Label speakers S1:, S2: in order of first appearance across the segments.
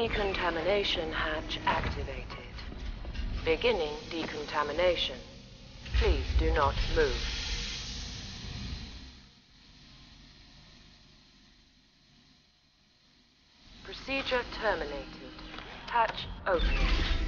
S1: Decontamination hatch activated. Beginning decontamination. Please do not move. Procedure terminated. Hatch open.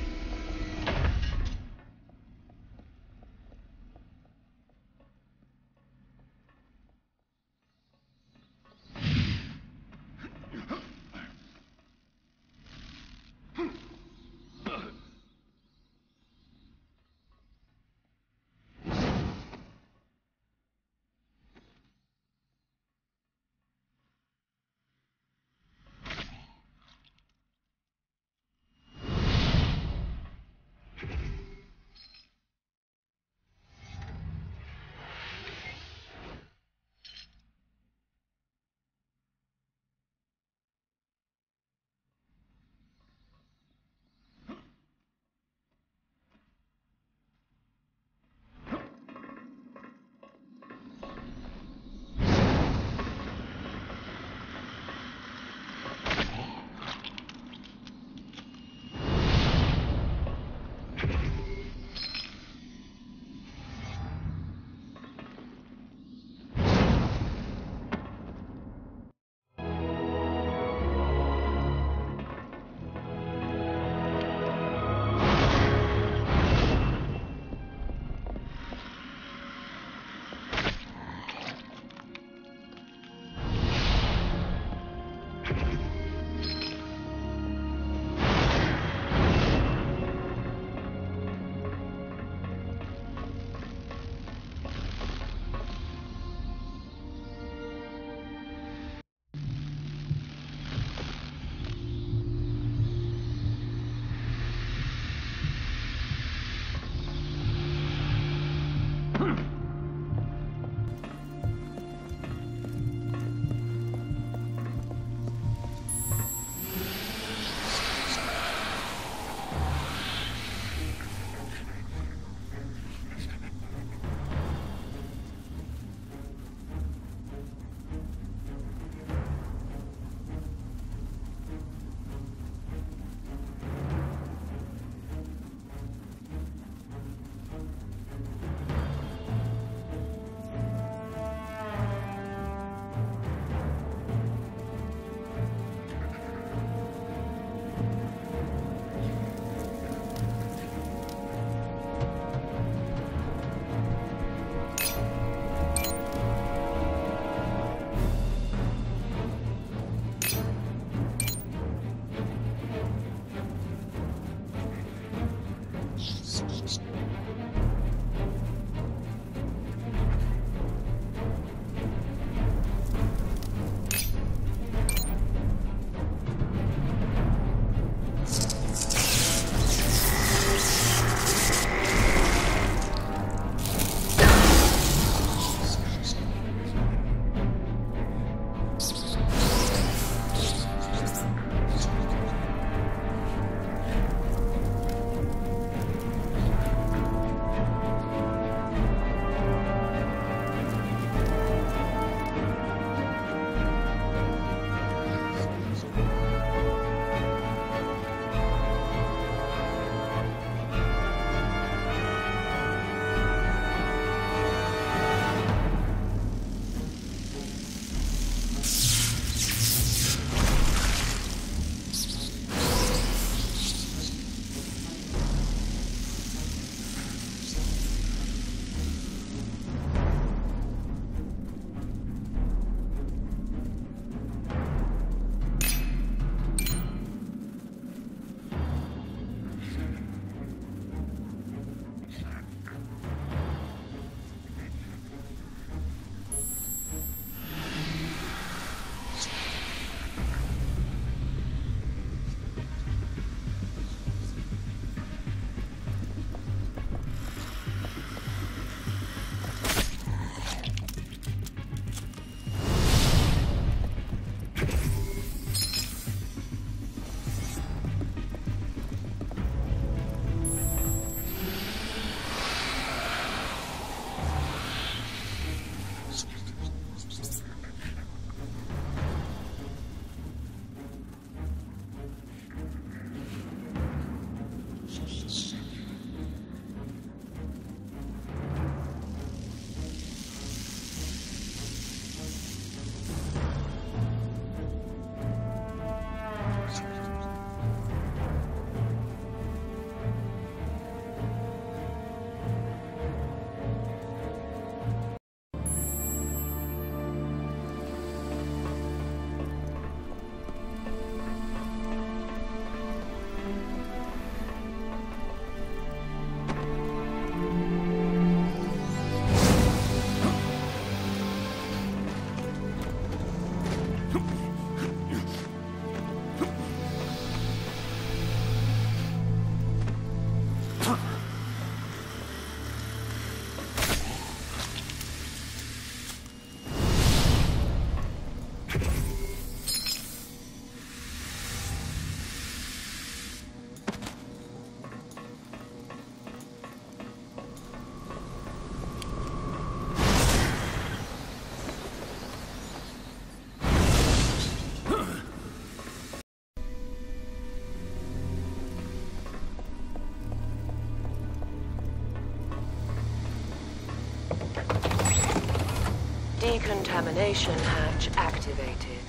S1: Decontamination hatch activated.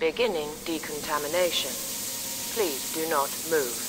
S1: Beginning decontamination. Please do not move.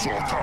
S2: Time.